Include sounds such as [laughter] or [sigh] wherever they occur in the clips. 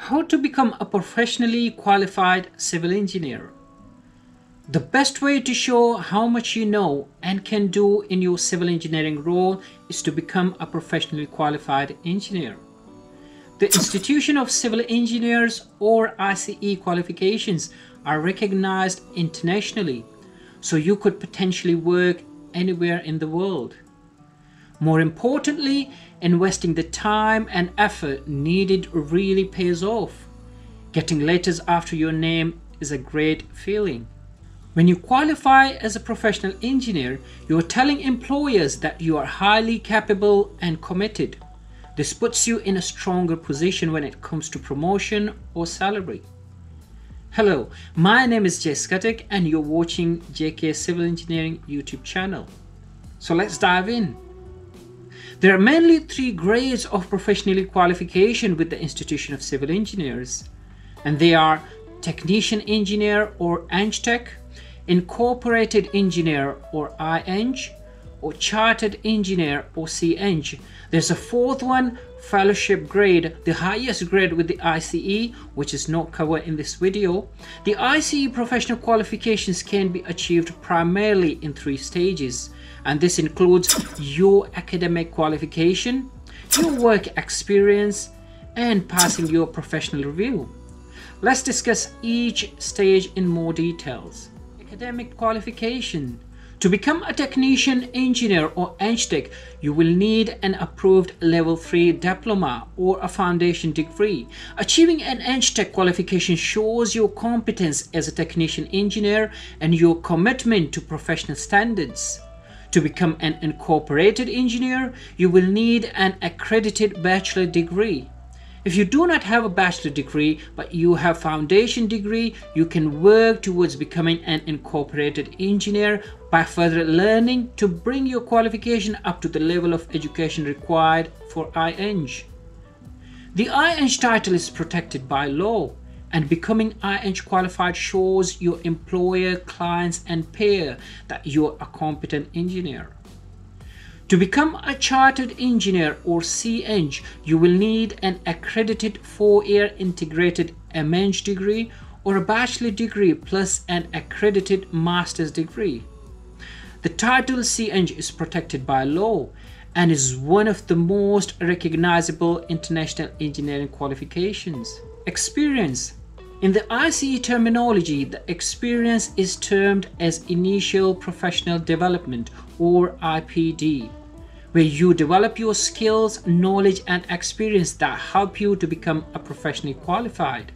How to become a professionally qualified civil engineer. The best way to show how much you know and can do in your civil engineering role is to become a professionally qualified engineer. The Institution of Civil Engineers or ICE qualifications are recognized internationally, so you could potentially work anywhere in the world. More importantly, investing the time and effort needed really pays off. Getting letters after your name is a great feeling. When you qualify as a professional engineer, you are telling employers that you are highly capable and committed. This puts you in a stronger position when it comes to promotion or salary. Hello, my name is Jay Skatek and you're watching JK Civil Engineering YouTube channel. So let's dive in. There are mainly three grades of professional qualification with the Institution of Civil Engineers, and they are Technician Engineer or EngTech, Incorporated Engineer or iEng, or Chartered Engineer or CEng. There's a fourth one, Fellowship grade, the highest grade with the ICE, which is not covered in this video. The ICE professional qualifications can be achieved primarily in three stages, and this includes your academic qualification, your work experience, and passing your professional review. Let's discuss each stage in more details. Academic qualification. To become a technician engineer or EngTech, you will need an approved level 3 diploma or a foundation degree. Achieving an EngTech qualification shows your competence as a technician engineer and your commitment to professional standards. To become an incorporated engineer, you will need an accredited bachelor degree. If you do not have a bachelor degree but you have foundation degree, you can work towards becoming an incorporated engineer by further learning to bring your qualification up to the level of education required for iEng. The iEng title is protected by law and becoming iEng qualified shows your employer, clients and peer that you are a competent engineer. To become a chartered engineer or CEng, you will need an accredited four-year integrated MEng degree or a bachelor degree plus an accredited master's degree. The title CEng is protected by law and is one of the most recognizable international engineering qualifications. Experience in the ICE terminology, the experience is termed as Initial Professional Development or IPD where you develop your skills, knowledge, and experience that help you to become a professionally qualified.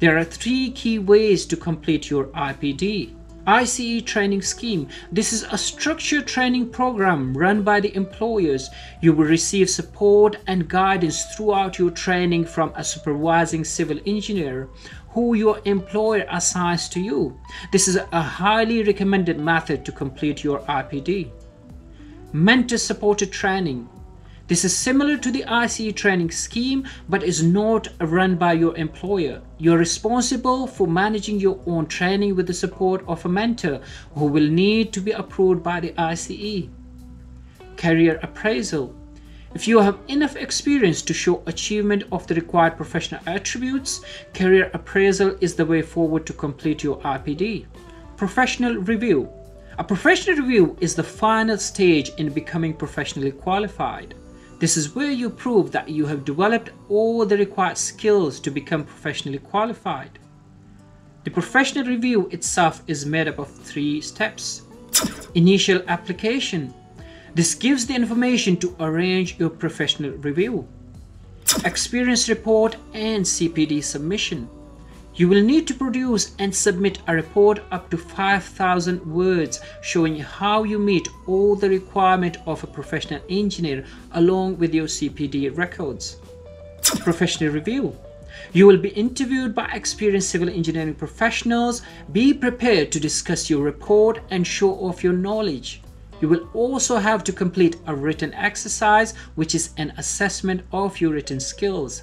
There are three key ways to complete your IPD. ICE training scheme. This is a structured training program run by the employers. You will receive support and guidance throughout your training from a supervising civil engineer who your employer assigns to you. This is a highly recommended method to complete your IPD mentor supported training. This is similar to the ICE training scheme but is not run by your employer. You're responsible for managing your own training with the support of a mentor who will need to be approved by the ICE. Career appraisal. If you have enough experience to show achievement of the required professional attributes, career appraisal is the way forward to complete your IPD. Professional review. A professional review is the final stage in becoming professionally qualified. This is where you prove that you have developed all the required skills to become professionally qualified. The professional review itself is made up of three steps. [laughs] Initial application. This gives the information to arrange your professional review. [laughs] Experience report and CPD submission. You will need to produce and submit a report up to 5000 words showing how you meet all the requirement of a professional engineer along with your CPD records. Professional review. You will be interviewed by experienced civil engineering professionals. Be prepared to discuss your report and show off your knowledge. You will also have to complete a written exercise, which is an assessment of your written skills.